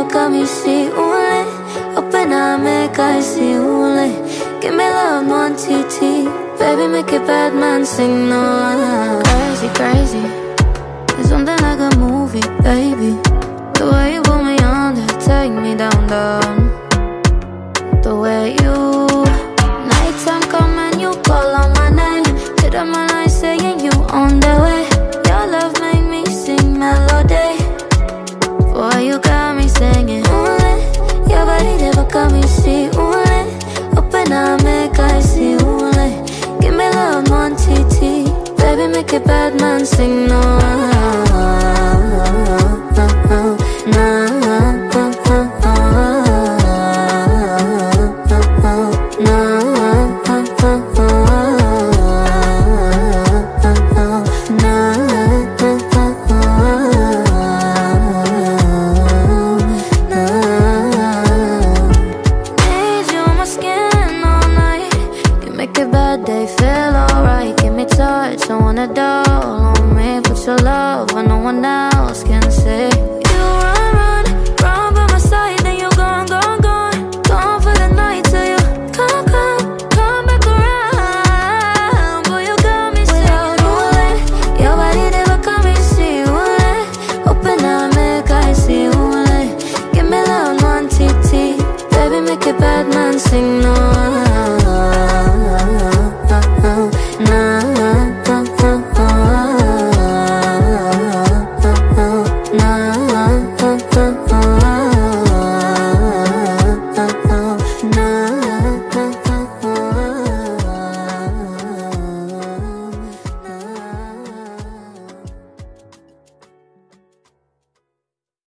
devo kamisi ule Open up, make I see ule Give me love, one TT Baby, make it bad man sing no Crazy, crazy It's something like a movie, baby. The way you put me under, take me down, down Baby, make it bad man sing no kinda on me, but your love where no one else can see. You run, run, run by my side, then you gone, gone, gone, gone for the night till you come, come, come back around. Boy, you got me without body never got me. Open up, make I see Give me love, nwantiti, baby, make it bad man sing no. tonight.